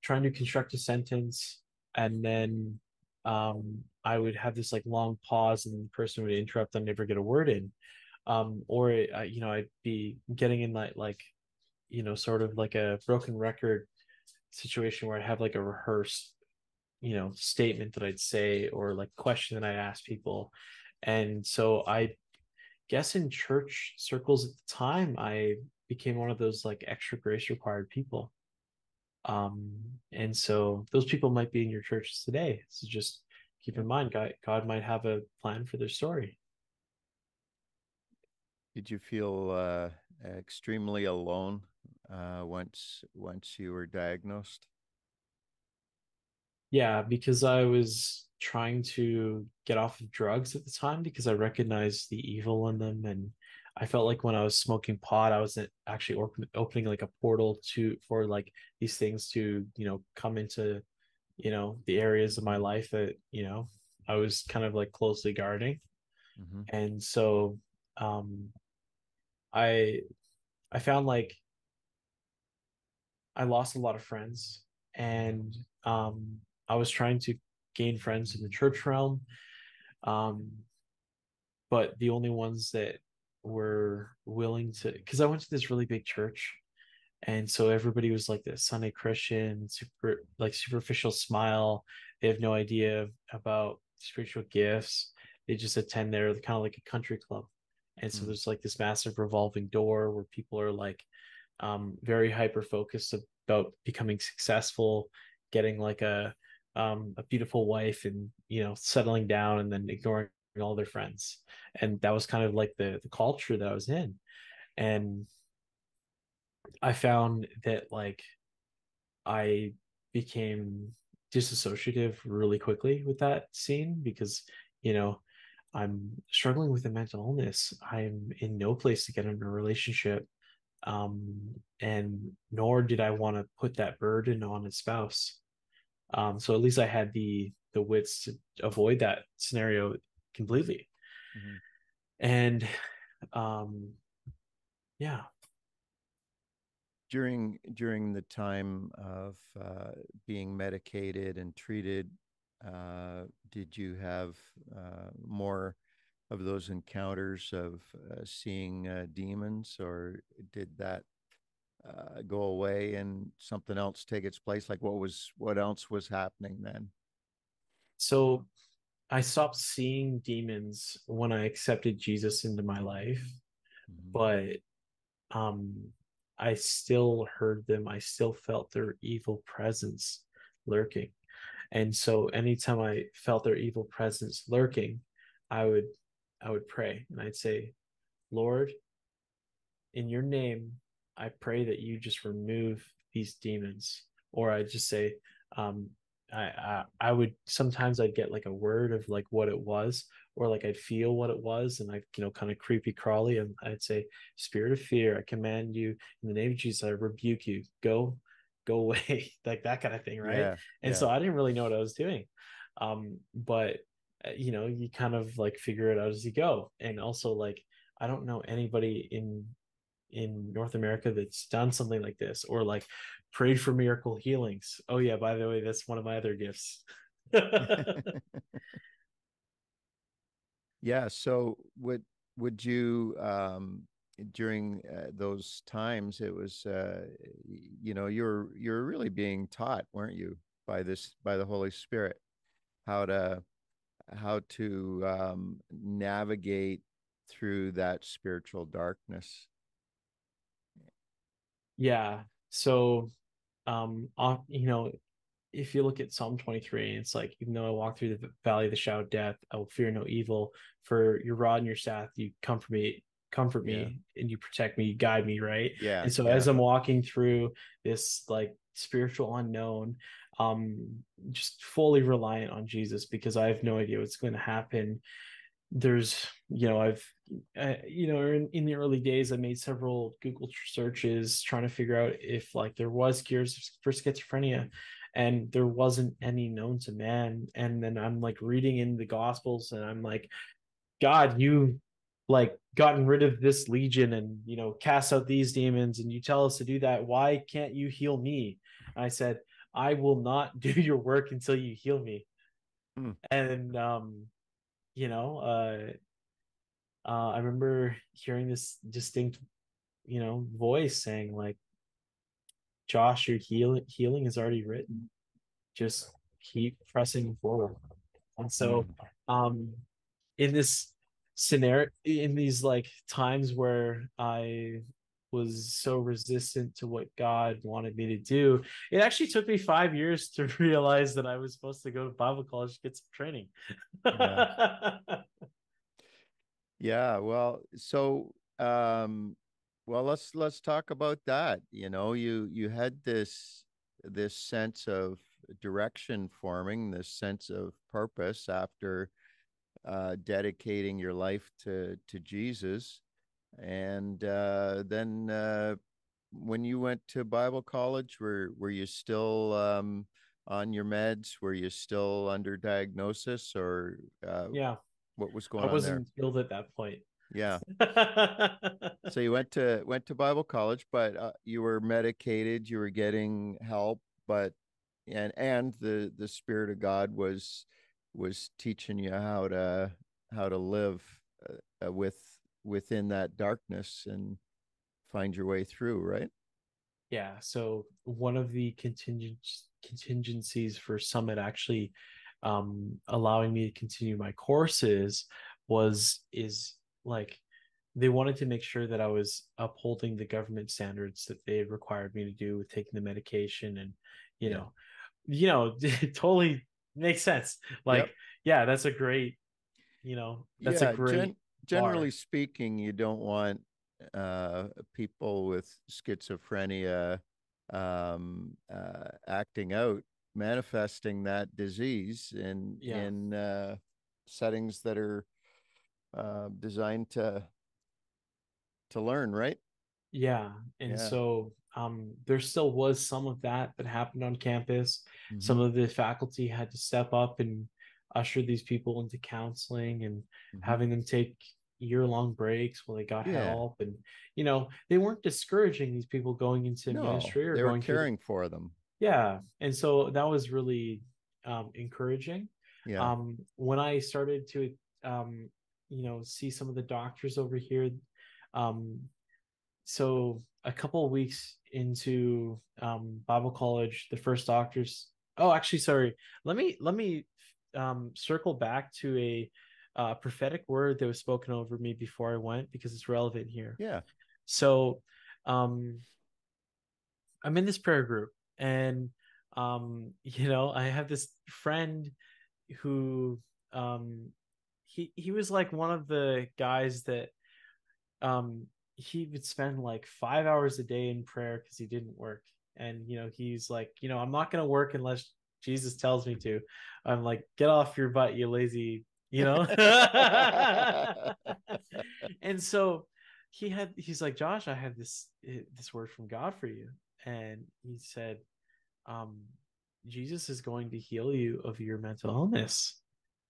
Speaker 2: trying to construct a sentence, and then um, I would have this like long pause, and the person would interrupt and never get a word in. Um, or uh, you know, I'd be getting in that like you know, sort of like a broken record situation where I have like a rehearsed, you know, statement that I'd say or like question that I'd ask people. And so I guess in church circles at the time, I became one of those like extra grace required people. Um, and so those people might be in your churches today. So just keep in mind, God, God might have a plan for their story.
Speaker 1: Did you feel uh, extremely alone uh, once once you were diagnosed?
Speaker 2: Yeah, because I was trying to get off of drugs at the time because I recognized the evil in them, and I felt like when I was smoking pot, I wasn't actually open, opening like a portal to for like these things to you know come into you know the areas of my life that you know I was kind of like closely guarding, mm-hmm. and so um, I I found like I lost a lot of friends, and um, I was trying to gain friends in the church realm. Um, but the only ones that were willing to because I went to this really big church and so everybody was like this Sunday Christian, super like superficial smile. They have no idea about spiritual gifts. They just attend there, kind of like a country club. And so mm. there's like this massive revolving door where people are like um, very hyper focused about becoming successful, getting like a um, a beautiful wife, and you know settling down, and then ignoring all their friends. And that was kind of like the the culture that I was in, and I found that like I became disassociative really quickly with that scene because you know I'm struggling with a mental illness. I'm in no place to get in a relationship. Um, and nor did I want to put that burden on a spouse. Um, so at least I had the the wits to avoid that scenario completely. Mm-hmm. And um yeah.
Speaker 1: During during the time of uh, being medicated and treated, uh, did you have uh, more of those encounters of uh, seeing uh, demons, or did that uh, go away and something else take its place? Like what was what else was happening then?
Speaker 2: So, I stopped seeing demons when I accepted Jesus into my life, mm-hmm. but um, I still heard them. I still felt their evil presence lurking and so anytime i felt their evil presence lurking i would i would pray and i'd say lord in your name i pray that you just remove these demons. Or i just say um I, I i would sometimes i'd get like a word of like what it was. Or like i'd feel what it was and i you know kind of creepy crawly and i'd say spirit of fear i command you in the name of jesus i rebuke you. Go go away. Like that kind of thing right? Yeah, and yeah. so i didn't really know what i was doing. Um but uh, you know you kind of like figure it out as you go. And also like i don't know anybody in in north america that's done something like this or like prayed for miracle healings. Oh yeah by the way that's one of my other gifts.
Speaker 1: Yeah so would would you um during uh, those times it was uh, you know you're you're really being taught weren't you by this by the holy spirit how to how to um, navigate through that spiritual darkness
Speaker 2: yeah so um you know if you look at Psalm 23, it's like, even though I walk through the valley of the shadow of death, I will fear no evil. For your rod and your staff, you comfort me comfort me yeah. and you protect me, you guide me, right?
Speaker 1: Yeah.
Speaker 2: And so
Speaker 1: yeah.
Speaker 2: as I'm walking through this like spiritual unknown, um, just fully reliant on Jesus because I have no idea what's going to happen. There's, you know, I've, uh, you know, in, in the early days, I made several Google searches trying to figure out if like there was cures for schizophrenia and there wasn't any known to man and then i'm like reading in the gospels and i'm like god you like gotten rid of this legion and you know cast out these demons and you tell us to do that. Why can't you heal me? I said i will not do your work until you heal me. Mm. and um you know uh uh i remember hearing this distinct you know voice saying like josh your healing healing is already written just keep pressing forward and so mm. um in this scenario in these like times where I was so resistant to what God wanted me to do. It actually took me five years to realize that I was supposed to go to Bible college to get some training.
Speaker 1: yeah. yeah. Well, so um, well, let's let's talk about that. You know, you you had this this sense of direction forming, this sense of purpose after uh, dedicating your life to to Jesus, and uh, then uh, when you went to Bible college, were were you still um, on your meds? Were you still under diagnosis, or
Speaker 2: uh, yeah,
Speaker 1: what was going on?
Speaker 2: I wasn't healed at that point.
Speaker 1: Yeah. so you went to went to Bible college, but uh, you were medicated. You were getting help, but and and the the Spirit of God was was teaching you how to how to live uh, with within that darkness and find your way through, right?
Speaker 2: Yeah. So one of the contingent contingencies for Summit actually um, allowing me to continue my courses was is like they wanted to make sure that I was upholding the government standards that they required me to do with taking the medication and you yeah. know you know it totally makes sense like yep. yeah that's a great you know that's yeah, a great gen-
Speaker 1: generally speaking you don't want uh people with schizophrenia um uh acting out manifesting that disease in yeah. in uh settings that are uh designed to to learn right
Speaker 2: yeah and yeah. so um, there still was some of that that happened on campus. Mm-hmm. Some of the faculty had to step up and usher these people into counseling and mm-hmm. having them take year long breaks while they got yeah. help. And, you know, they weren't discouraging these people going into no, ministry or
Speaker 1: they
Speaker 2: were
Speaker 1: caring the... for them.
Speaker 2: Yeah. And so that was really um, encouraging. Yeah. Um, when I started to, um, you know, see some of the doctors over here, um, so a couple of weeks into um, Bible college, the first doctors. Oh, actually, sorry. Let me let me um, circle back to a uh, prophetic word that was spoken over me before I went because it's relevant here.
Speaker 1: Yeah.
Speaker 2: So, um, I'm in this prayer group, and um, you know, I have this friend who um, he he was like one of the guys that um he would spend like five hours a day in prayer because he didn't work and you know he's like you know i'm not going to work unless jesus tells me to i'm like get off your butt you lazy you know and so he had he's like josh i have this eh, this word from god for you and he said um jesus is going to heal you of your mental illness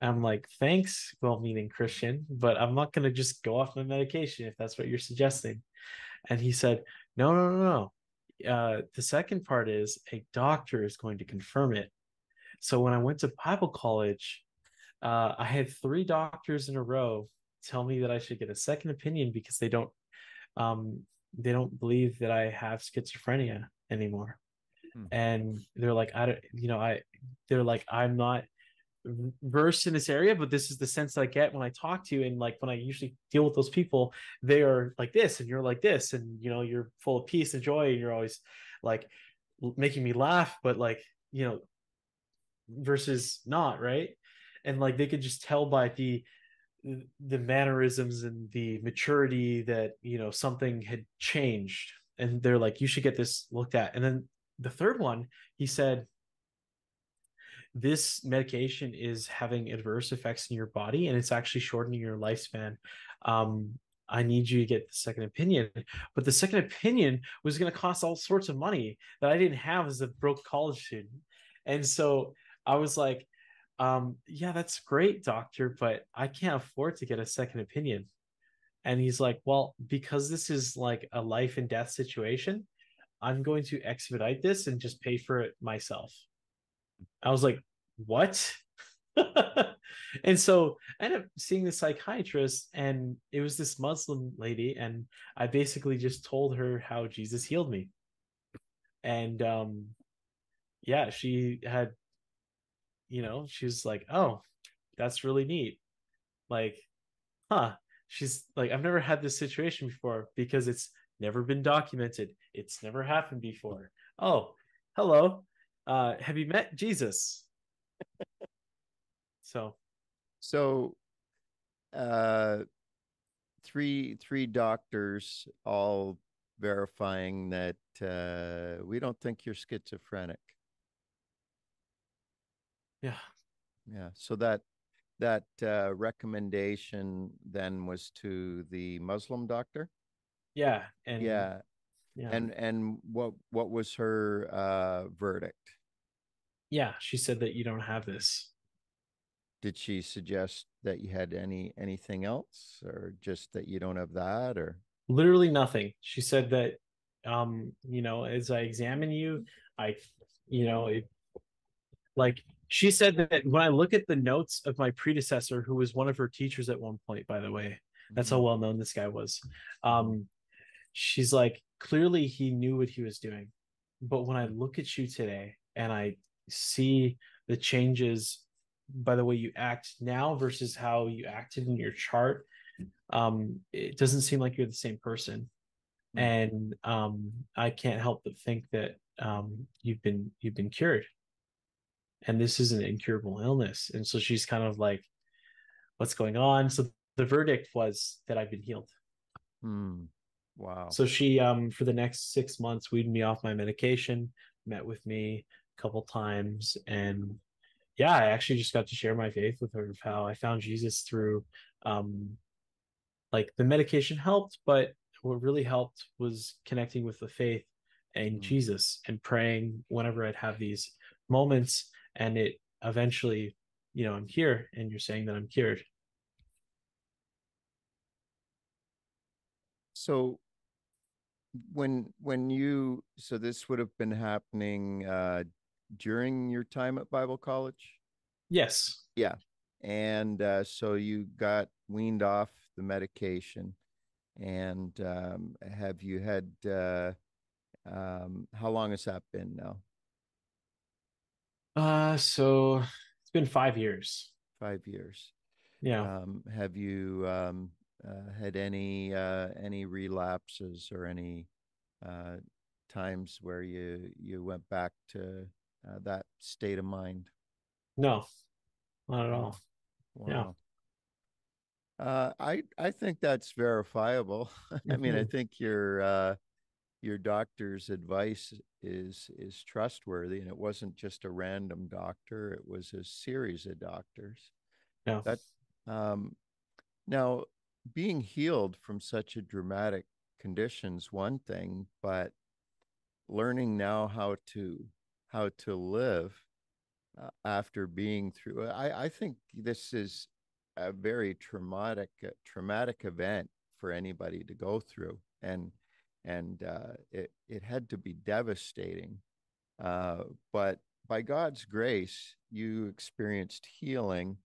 Speaker 2: I'm like, thanks, well meaning Christian, but I'm not going to just go off my medication if that's what you're suggesting. And he said, no, no, no, no. Uh, the second part is a doctor is going to confirm it. So when I went to Bible college, uh, I had three doctors in a row tell me that I should get a second opinion because they don't um, they don't believe that I have schizophrenia anymore. Hmm. And they're like, I don't, you know, I, they're like, I'm not versed in this area, but this is the sense that I get when I talk to you. And like when I usually deal with those people, they are like this, and you're like this, and you know, you're full of peace and joy, and you're always like making me laugh, but like, you know, versus not, right? And like they could just tell by the the mannerisms and the maturity that you know something had changed and they're like you should get this looked at and then the third one he said this medication is having adverse effects in your body and it's actually shortening your lifespan. Um, I need you to get the second opinion. But the second opinion was going to cost all sorts of money that I didn't have as a broke college student. And so I was like, um, yeah, that's great, doctor, but I can't afford to get a second opinion. And he's like, well, because this is like a life and death situation, I'm going to expedite this and just pay for it myself. I was like, what? and so I ended up seeing the psychiatrist, and it was this Muslim lady, and I basically just told her how Jesus healed me. And um yeah, she had, you know, she's like, Oh, that's really neat. Like, huh. She's like, I've never had this situation before because it's never been documented. It's never happened before. Oh, hello uh, have you met Jesus? so,
Speaker 1: so, uh, three three doctors all verifying that uh, we don't think you're schizophrenic.
Speaker 2: Yeah,
Speaker 1: yeah. So that that uh, recommendation then was to the Muslim doctor.
Speaker 2: Yeah, and
Speaker 1: yeah, yeah. And and what what was her uh, verdict?
Speaker 2: yeah, she said that you don't have this.
Speaker 1: Did she suggest that you had any anything else or just that you don't have that or
Speaker 2: literally nothing. She said that um, you know, as I examine you, I you know, it like she said that when I look at the notes of my predecessor, who was one of her teachers at one point, by the way, that's how
Speaker 1: Mhm.
Speaker 2: well known this guy was. Um, she's like, clearly he knew what he was doing. But when I look at you today and I see the changes by the way you act now versus how you acted in your chart, um, it doesn't seem like you're the same person.
Speaker 1: Mm.
Speaker 2: And um, I can't help but think that um, you've been you've been cured, and this is an incurable illness. And so she's kind of like, "What's going on?" So the verdict was that I've been healed.
Speaker 1: Hmm. Wow.
Speaker 2: So she, um, for the next six months, weaned me off my medication, met with me a couple times, and yeah, I actually just got to share my faith with her of how I found Jesus through, um, like the medication helped, but what really helped was connecting with the faith and
Speaker 1: Mm.
Speaker 2: Jesus and praying whenever I'd have these moments, and it eventually, you know, I'm here, and you're saying that I'm cured.
Speaker 1: So when when you so this would have been happening uh during your time at Bible college?
Speaker 2: Yes. Yeah.
Speaker 1: And uh so you got weaned off the medication and um have you had uh um how long has that been now?
Speaker 2: Uh, so it's been five years.
Speaker 1: 5 years.
Speaker 2: Yeah.
Speaker 1: Um have you um uh, had any uh any relapses or any uh times where you you went back to uh, that state of mind?
Speaker 2: No, not at all. Yeah.
Speaker 1: Uh, I I think that's verifiable. I mean, I
Speaker 2: Mhm.
Speaker 1: think your uh, your doctor's advice is is trustworthy, and it wasn't just a random doctor; it was a series of doctors.
Speaker 2: Yeah.
Speaker 1: That um, now being healed from such a dramatic condition's one thing, but learning now how to how to live uh, after being through I, I think this is a very traumatic uh, traumatic event for anybody to go through and and uh, it it had to be devastating uh, but by God's grace you experienced healing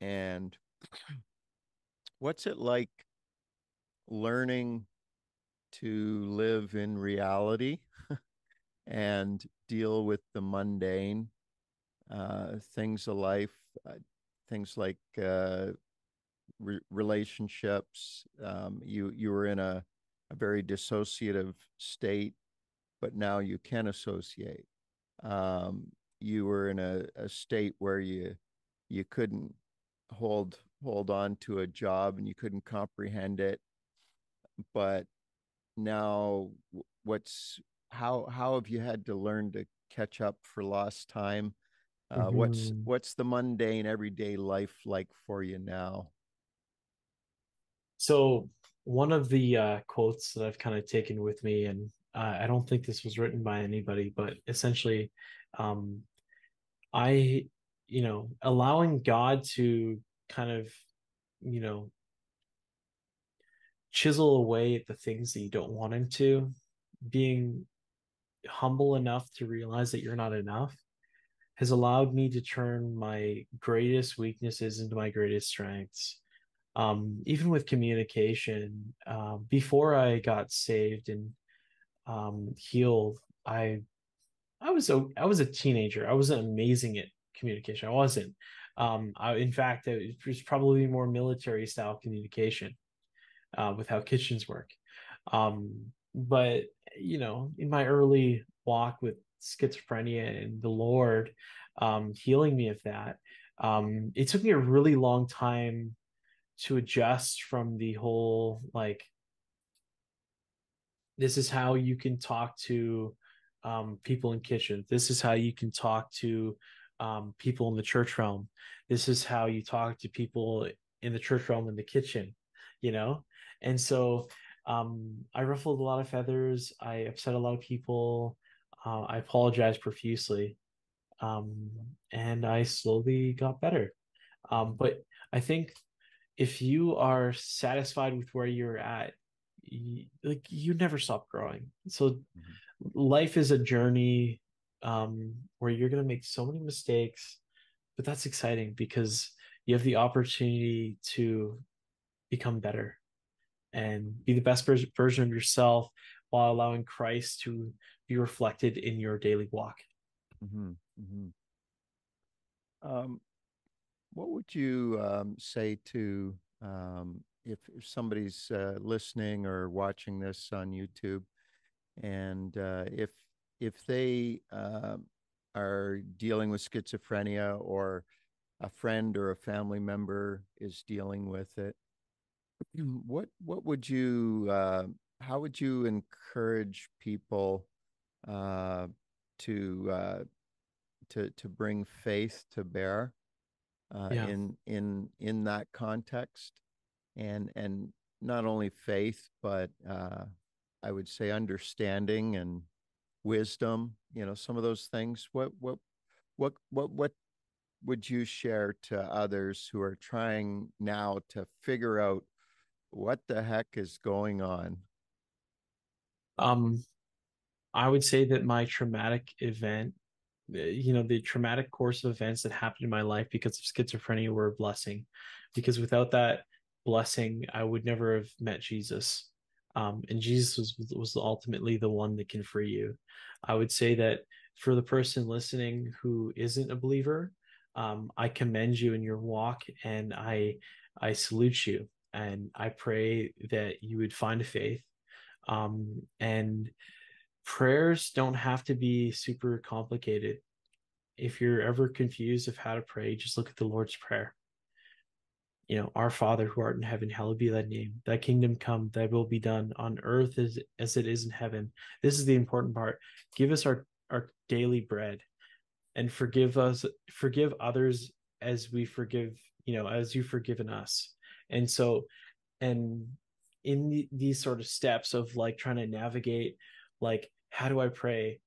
Speaker 1: and what's it like learning to live in reality and deal with the mundane uh, things of life, uh, things like uh, re- relationships. Um, you you were in a, a very dissociative state, but now you can associate. Um, you were in a, a state where you you couldn't hold hold on to a job and you couldn't comprehend it, but now what's how how have you had to learn to catch up for lost time? Uh, what's
Speaker 2: Mhm.
Speaker 1: what's the mundane everyday life like for you now?
Speaker 2: So one of the uh, quotes that I've kind of taken with me, and uh, I don't think this was written by anybody, but essentially, um, I, you know, allowing God to kind of, you know, chisel away at the things that you don't want him to, being humble enough to realize that you're not enough has allowed me to turn my greatest weaknesses into my greatest strengths. Um, even with communication, uh, before I got saved and um, healed, I I was a I was a teenager. I wasn't amazing at communication. I wasn't. Um, I, in fact, it was probably more military style communication uh, with how kitchens work. Um, but you know, in my early walk with schizophrenia and the Lord um, healing me of that, um, it took me a really long time to adjust from the whole like this is how you can talk to um, people in kitchen. This is how you can talk to um, people in the church realm. This is how you talk to people in the church realm in the kitchen, you know? And so um, I ruffled a lot of feathers. I upset a lot of people. Uh, I apologized profusely. Um, and I slowly got better. Um, but I think if you are satisfied with where you're at, you, like you never stop growing. So life is a journey um, where you're going to make so many mistakes, but that's exciting because you have the opportunity to become better and be the best version of yourself while allowing Christ to be reflected in your daily walk.
Speaker 1: Mm-hmm. Mm-hmm. Um, what would you um, say to um, if, if somebody's uh, listening or watching this on YouTube, and uh, if if they uh, are dealing with schizophrenia or a friend or a family member is dealing with it, what what would you uh, how would you encourage people uh, to uh, to to bring faith to bear uh, yeah. in in in that context, and and not only faith, but uh, I would say understanding and wisdom. You know, some of those things. What what what what what would you share to others who are trying now to figure out what the heck is going on?
Speaker 2: Um, I would say that my traumatic event, you know, the traumatic course of events that happened in my life because of schizophrenia were a blessing. Because without that blessing, I would never have met Jesus. Um, and Jesus was was ultimately the one that can free you. I would say that for the person listening who isn't a believer, um, I commend you in your walk, and I I salute you, and I pray that you would find a faith um, and prayers don't have to be super complicated. If you're ever confused of how to pray, just look at the Lord's Prayer. You know, our Father who art in heaven, hallowed be thy name. Thy kingdom come, thy will be done on earth as, as it is in heaven. This is the important part. Give us our, our daily bread and forgive us, forgive others as we forgive, you know, as you've forgiven us. And so, and in the, these sort of steps of like trying to navigate like how do i pray?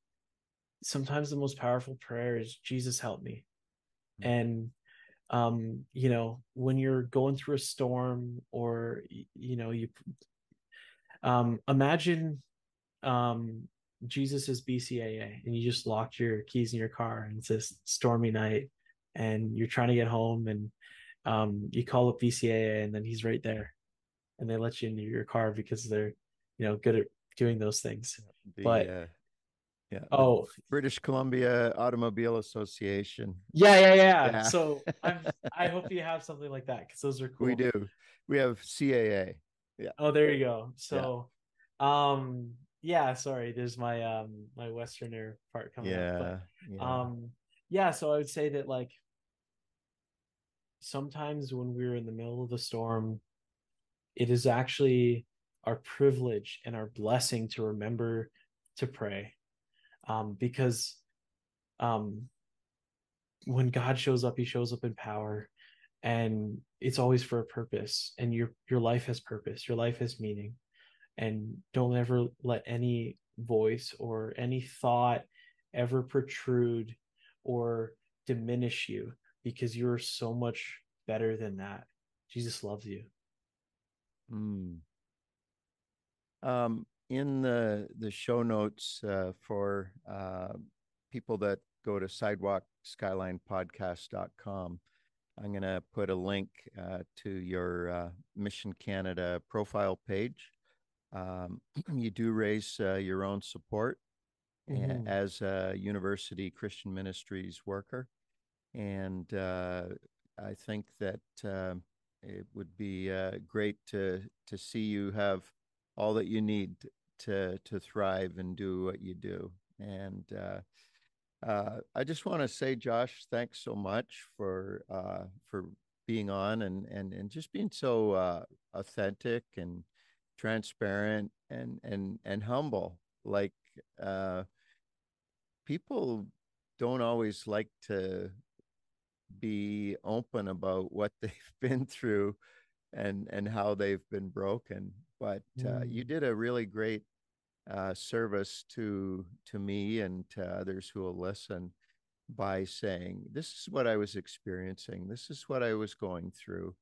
Speaker 2: Sometimes the most powerful prayer is jesus help me. Mm-hmm. and um you know when you're going through a storm or you know you um imagine um jesus is bcaa and you just locked your keys in your car and it's a stormy night and you're trying to get home and um you call up bcaa and then he's right there and they let you into your car because they're you know good at doing those things the, but uh,
Speaker 1: yeah oh. British columbia automobile association.
Speaker 2: Yeah yeah yeah, yeah. so i'm i hope you have something like that because those are cool.
Speaker 1: we do. We have caa yeah.
Speaker 2: Oh there you go. So yeah. um yeah sorry. There's my um my westerner part coming yeah, up but, yeah. um yeah so i would say that like sometimes when we're in the middle of the storm it is actually our privilege and our blessing to remember to pray. Um, because um, when god shows up he shows up in power and it's always for a purpose and your your life has purpose your life has meaning. And don't ever let any voice or any thought ever protrude or diminish you because you're so much better than that. Jesus loves you.
Speaker 1: Mm. Um, in the the show notes uh, for uh, people that go to sidewalkskylinepodcast.com, I'm going to put a link uh, to your uh, Mission Canada profile page. Um, you do raise uh, your own support mm-hmm. as a university Christian ministries worker. And uh, I think that it would be uh, great to to see you have all that you need to to thrive and do what you do. And uh, uh, I just want to say, Josh, thanks so much for uh, for being on and and and just being so uh, authentic and transparent and and and humble. Like uh, people don't always like to be open about what they've been through and and how they've been broken but uh, mm. you did a really great uh, service to to me and to others who will listen by saying this is what i was experiencing this is what i was going through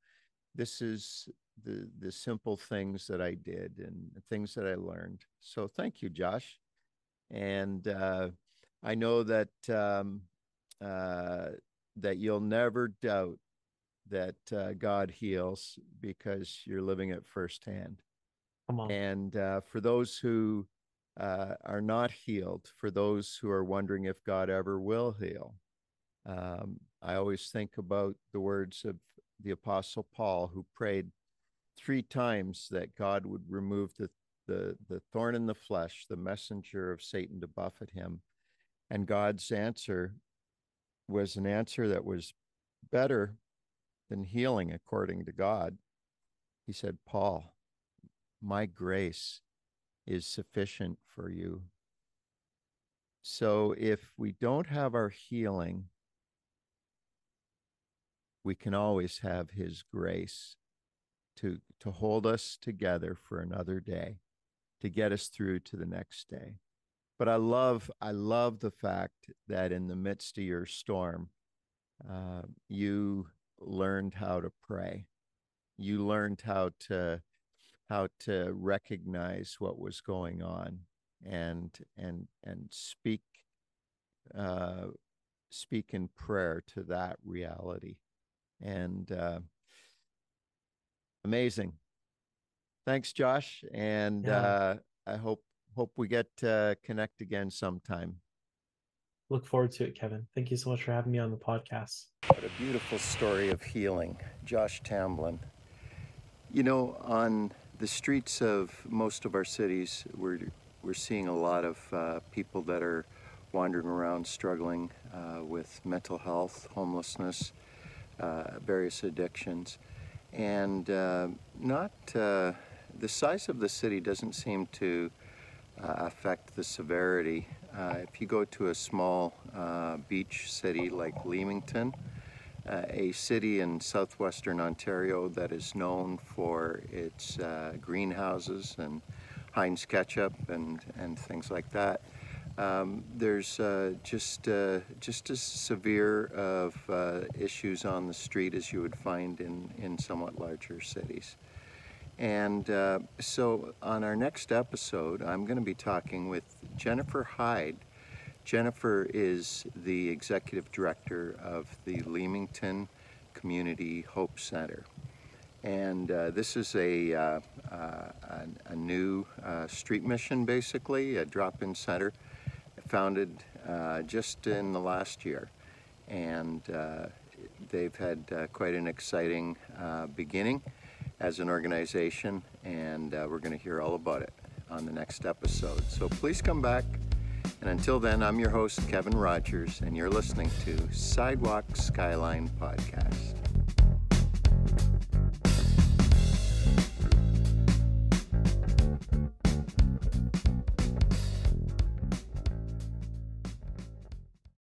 Speaker 1: this is the the simple things that i did and things that i learned so thank you josh and uh, I know that um, uh, that you'll never doubt that uh, God heals because you're living it firsthand.
Speaker 2: Come on.
Speaker 1: And uh, for those who uh, are not healed, for those who are wondering if God ever will heal, um, I always think about the words of the Apostle Paul, who prayed three times that God would remove the, the, the thorn in the flesh, the messenger of Satan to buffet him. And God's answer was an answer that was better than healing, according to God. He said, Paul, my grace is sufficient for you. So if we don't have our healing, we can always have his grace to to hold us together for another day to get us through to the next day but i love i love the fact that in the midst of your storm uh, you learned how to pray you learned how to how to recognize what was going on and and and speak uh, speak in prayer to that reality and uh, amazing. Thanks, Josh, and yeah. uh, I hope hope we get to connect again sometime.
Speaker 2: Look forward to it, Kevin. Thank you so much for having me on the podcast.
Speaker 1: What a beautiful story of healing, Josh Tamblyn. You know, on the streets of most of our cities, we're we're seeing a lot of uh, people that are wandering around struggling uh, with mental health, homelessness, uh, various addictions. And uh, not, uh, the size of the city doesn't seem to uh, affect the severity. If you go to a small beach city like Leamington, a city in southwestern Ontario that is known for its greenhouses and Heinz ketchup and, and things like that, um, there's uh, just uh, just as severe of uh, issues on the street as you would find in, in somewhat larger cities. And uh, so on our next episode, I'm going to be talking with Jennifer Hyde. Jennifer is the executive director of the Leamington Community Hope Center. And uh, this is a, uh, a, a, new street mission, basically, a drop in center founded uh, just in the last year. And uh, they've had uh, quite an exciting uh, beginning as an organization, and uh, we're going to hear all about it on the next episode. So please come back. And until then, I'm your host, Kevin Rogers, and you're listening to Sidewalk Skyline Podcast.